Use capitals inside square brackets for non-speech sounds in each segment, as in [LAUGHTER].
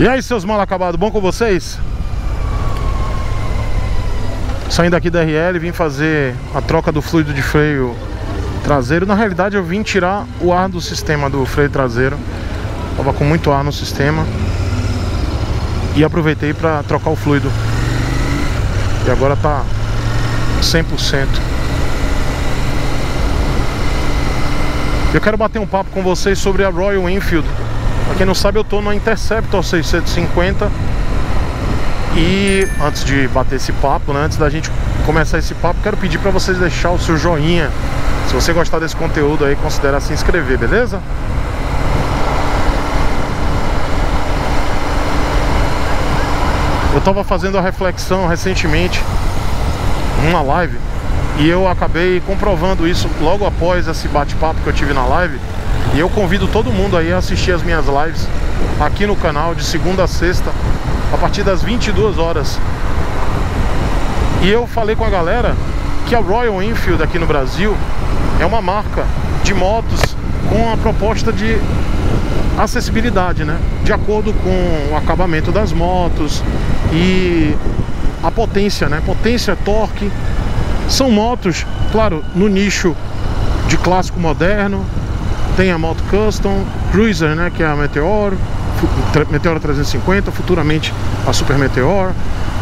E aí, seus mal acabados, bom com vocês? Saindo aqui da RL, vim fazer a troca do fluido de freio traseiro. Na realidade, eu vim tirar o ar do sistema do freio traseiro. Tava com muito ar no sistema. E aproveitei para trocar o fluido. E agora tá 100%. Eu quero bater um papo com vocês sobre a Royal Enfield. Pra quem não sabe, eu tô no Interceptor 650 e antes de bater esse papo, né, antes da gente começar esse papo, quero pedir para vocês deixar o seu joinha. Se você gostar desse conteúdo aí, considere se inscrever, beleza? Eu tava fazendo a reflexão recentemente numa live e eu acabei comprovando isso logo após esse bate-papo que eu tive na live e eu convido todo mundo aí a assistir as minhas lives aqui no canal de segunda a sexta, a partir das 22 horas. E eu falei com a galera que a Royal Enfield aqui no Brasil é uma marca de motos com a proposta de acessibilidade, né? De acordo com o acabamento das motos e a potência, né? Potência, torque. São motos, claro, no nicho de clássico moderno, tem a moto Custom, Cruiser, né, que é a Meteor, Meteor 350, futuramente a Super Meteor.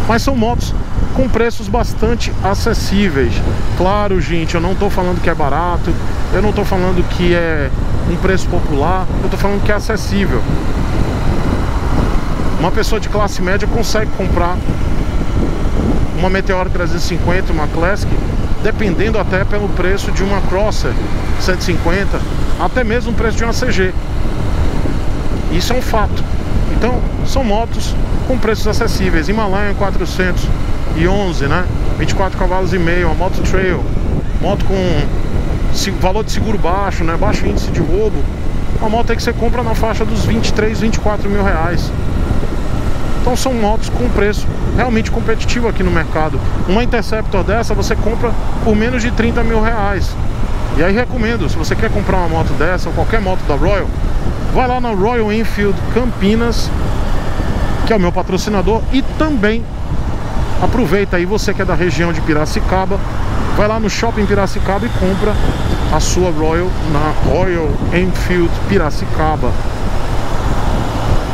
Mas são motos com preços bastante acessíveis. Claro, gente, eu não estou falando que é barato, eu não estou falando que é um preço popular, eu estou falando que é acessível. Uma pessoa de classe média consegue comprar uma Meteor 350, uma Classic, dependendo até pelo preço de uma Crosser 150, até mesmo o preço de uma CG. Isso é um fato. Então, são motos com preços acessíveis. Himalayan 411, né? 24 cavalos e meio, uma moto trail, moto com valor de seguro baixo, né? Baixo índice de roubo. Uma moto aí que você compra na faixa dos 23, 24 mil reais. Então são motos com preço realmente competitivo aqui no mercado. Uma Interceptor dessa você compra por menos de 30 mil reais. E aí recomendo, se você quer comprar uma moto dessa ou qualquer moto da Royal, vai lá na Royal Enfield Campinas, que é o meu patrocinador, e também aproveita aí você que é da região de Piracicaba, vai lá no Shopping Piracicaba e compra a sua Royal na Royal Enfield Piracicaba.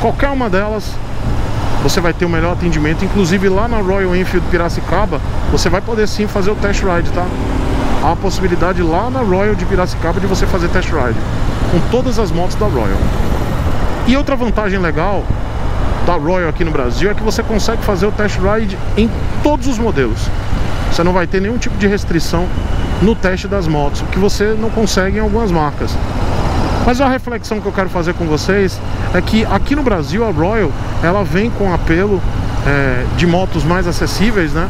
Qualquer uma delas você vai ter o melhor atendimento, inclusive lá na Royal Enfield Piracicaba, você vai poder sim fazer o test ride, tá? há a possibilidade lá na Royal de Piracicaba de você fazer test ride com todas as motos da Royal. E outra vantagem legal da Royal aqui no Brasil é que você consegue fazer o test ride em todos os modelos. Você não vai ter nenhum tipo de restrição no teste das motos, o que você não consegue em algumas marcas. Mas a reflexão que eu quero fazer com vocês é que aqui no Brasil a Royal ela vem com apelo é, de motos mais acessíveis, né?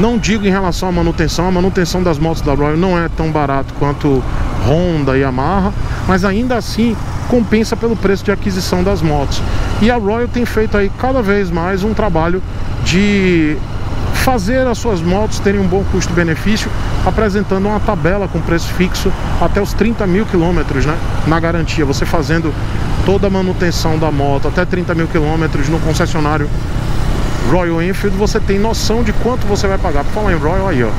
Não digo em relação à manutenção, a manutenção das motos da Royal não é tão barato quanto Honda e Yamaha, mas ainda assim compensa pelo preço de aquisição das motos. E a Royal tem feito aí cada vez mais um trabalho de fazer as suas motos terem um bom custo-benefício, apresentando uma tabela com preço fixo até os 30 mil quilômetros né, na garantia. Você fazendo toda a manutenção da moto até 30 mil quilômetros no concessionário Royal Enfield, você tem noção de quanto você vai pagar. Por falar em Royal, aí ó,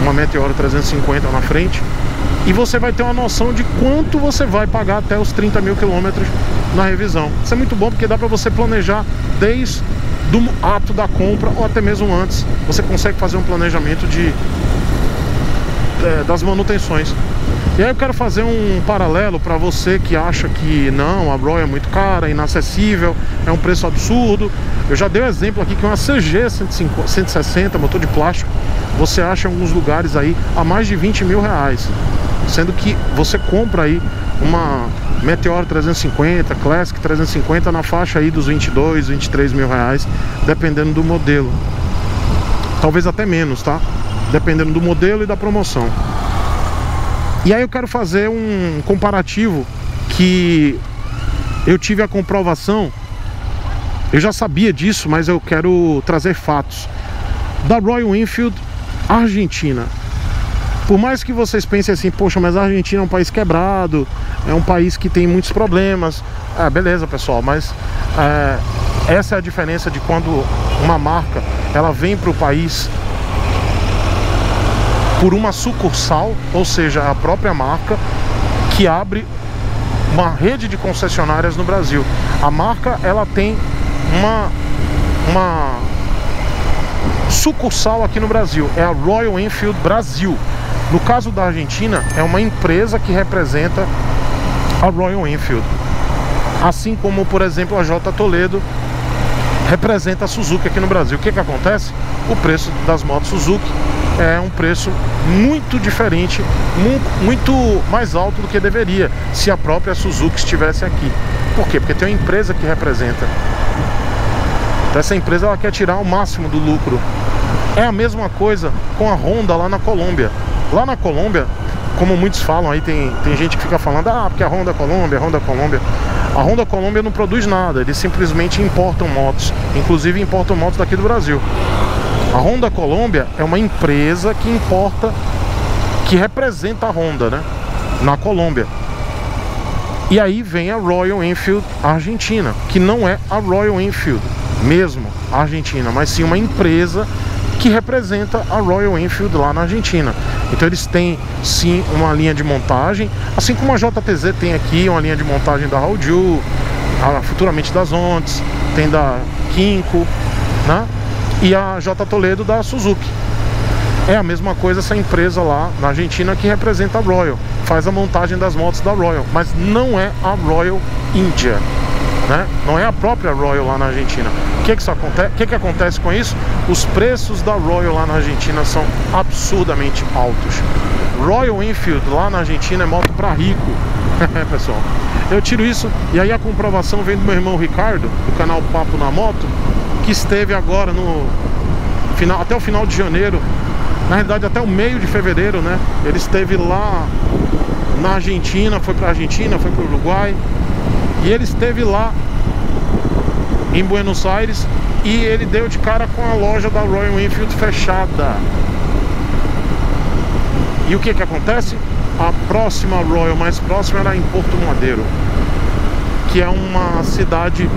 uma Meteor 350 na frente. E você vai ter uma noção de quanto você vai pagar até os 30 mil quilômetros na revisão. Isso é muito bom porque dá para você planejar desde do ato da compra ou até mesmo antes. Você consegue fazer um planejamento de das manutenções. E aí eu quero fazer um paralelo para você que acha que não, a Royal é muito cara, inacessível, é um preço absurdo. Eu já dei um exemplo aqui que uma CG 150, 160, motor de plástico, você acha em alguns lugares aí a mais de 20 mil reais. Sendo que você compra aí uma Meteor 350, Classic 350 na faixa aí dos 22, 23 mil reais, dependendo do modelo. Talvez até menos, tá? Dependendo do modelo e da promoção. E aí eu quero fazer um comparativo que eu tive a comprovação. Eu já sabia disso, mas eu quero trazer fatos. Da Royal Enfield Argentina. Por mais que vocês pensem assim, poxa, mas a Argentina é um país quebrado, é um país que tem muitos problemas. Ah, beleza, pessoal, mas é, Essa é a diferença de quando uma marca ela vem para o país por uma sucursal, ou seja, a própria marca que abre uma rede de concessionárias no Brasil. A marca ela tem uma uma sucursal aqui no Brasil, é a Royal Enfield Brasil. No caso da Argentina, é uma empresa que representa a Royal Enfield. Assim como, por exemplo, a J Toledo representa a Suzuki aqui no Brasil. O que, que acontece? O preço das motos Suzuki é um preço muito diferente, muito mais alto do que deveria se a própria Suzuki estivesse aqui. Por quê? Porque tem uma empresa que representa. Então essa empresa ela quer tirar o máximo do lucro. É a mesma coisa com a Honda lá na Colômbia. Lá na Colômbia, como muitos falam aí, tem, tem gente que fica falando, ah, porque a Honda Colômbia, a Honda Colômbia. A Honda Colômbia não produz nada, eles simplesmente importam motos, inclusive importam motos daqui do Brasil. A Honda Colômbia é uma empresa que importa, que representa a Honda, né? Na Colômbia. E aí vem a Royal Enfield Argentina, que não é a Royal Enfield mesmo Argentina, mas sim uma empresa que representa a Royal Enfield lá na Argentina. Então eles têm sim uma linha de montagem, assim como a JTZ tem aqui uma linha de montagem da Hauju, futuramente das Ontes, tem da Kinko, né? E a J Toledo da Suzuki. É a mesma coisa essa empresa lá na Argentina que representa a Royal, faz a montagem das motos da Royal, mas não é a Royal India né? Não é a própria Royal lá na Argentina. O que que, isso acontece? que que acontece com isso? Os preços da Royal lá na Argentina são absurdamente altos. Royal Enfield lá na Argentina é moto para rico, [LAUGHS] pessoal. Eu tiro isso e aí a comprovação vem do meu irmão Ricardo, do canal Papo na Moto, que esteve agora no final, até o final de janeiro, na realidade até o meio de fevereiro, né? Ele esteve lá na Argentina, foi para Argentina, foi para Uruguai, e ele esteve lá em Buenos Aires e ele deu de cara com a loja da Royal Enfield fechada. E o que que acontece? A próxima Royal mais próxima era em Porto Madeiro, que é uma cidade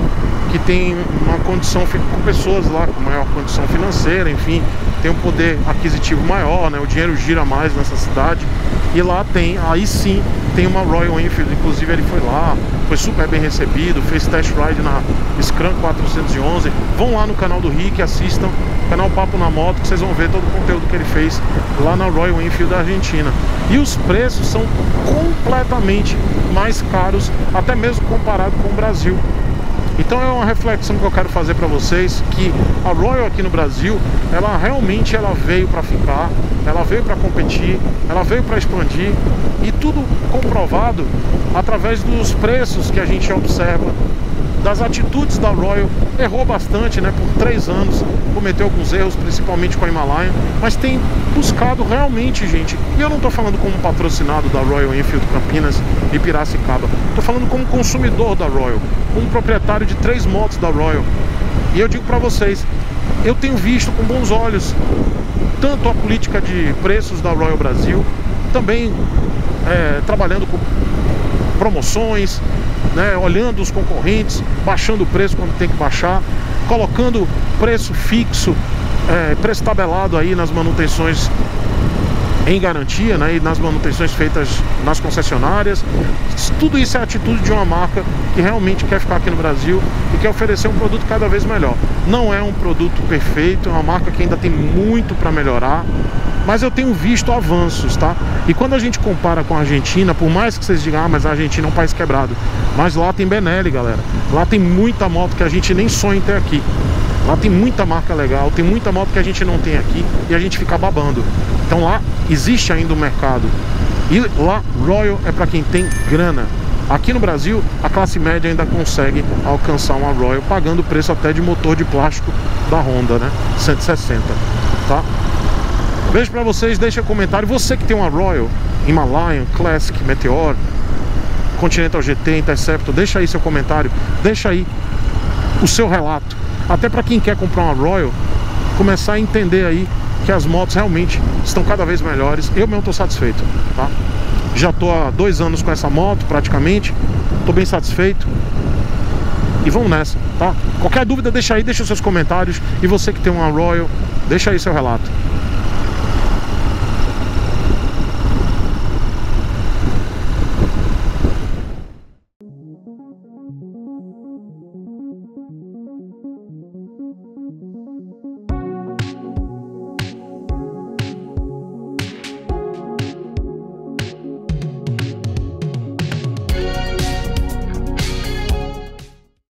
que tem uma condição com pessoas lá com maior condição financeira, enfim, tem um poder aquisitivo maior, né? O dinheiro gira mais nessa cidade. E lá tem, aí sim, tem uma Royal Enfield, inclusive ele foi lá, foi super bem recebido, fez test ride na Scrum 411. Vão lá no canal do Rick, assistam, canal Papo na Moto, que vocês vão ver todo o conteúdo que ele fez lá na Royal Enfield da Argentina. E os preços são completamente mais caros, até mesmo comparado com o Brasil. Então é uma reflexão que eu quero fazer para vocês que a Royal aqui no Brasil, ela realmente ela veio para ficar, ela veio para competir, ela veio para expandir e tudo comprovado através dos preços que a gente observa das atitudes da Royal. Errou bastante, né? Por três anos, cometeu alguns erros, principalmente com a Himalaia, mas tem buscado realmente, gente. E eu não estou falando como patrocinado da Royal Enfield Campinas e Piracicaba. Estou falando como consumidor da Royal, como proprietário de três motos da Royal. E eu digo para vocês, eu tenho visto com bons olhos tanto a política de preços da Royal Brasil, também é, trabalhando com promoções, né, olhando os concorrentes, baixando o preço quando tem que baixar, colocando preço fixo, é, preço tabelado aí nas manutenções em garantia, né, e nas manutenções feitas nas concessionárias. Tudo isso é atitude de uma marca que realmente quer ficar aqui no Brasil e quer oferecer um produto cada vez melhor. Não é um produto perfeito, é uma marca que ainda tem muito para melhorar, mas eu tenho visto avanços, tá? E quando a gente compara com a Argentina, por mais que vocês digam, ah, mas a Argentina é um país quebrado, mas lá tem Benelli, galera. Lá tem muita moto que a gente nem sonha em ter aqui. Lá tem muita marca legal, tem muita moto que a gente não tem aqui e a gente fica babando. Então lá existe ainda um mercado. E lá Royal é para quem tem grana. Aqui no Brasil, a classe média ainda consegue alcançar uma Royal pagando o preço até de motor de plástico da Honda, né? 160, tá? Beijo pra vocês, deixa comentário. Você que tem uma Royal, Himalayan, Classic, Meteor, Continental GT, Interceptor, deixa aí seu comentário, deixa aí o seu relato. Até para quem quer comprar uma Royal, começar a entender aí que as motos realmente estão cada vez melhores. Eu mesmo estou satisfeito, tá? Já estou há dois anos com essa moto praticamente, estou bem satisfeito. e vamos nessa, tá? Qualquer dúvida deixa aí, deixa os seus comentários e você que tem uma Royal, deixa aí seu relato.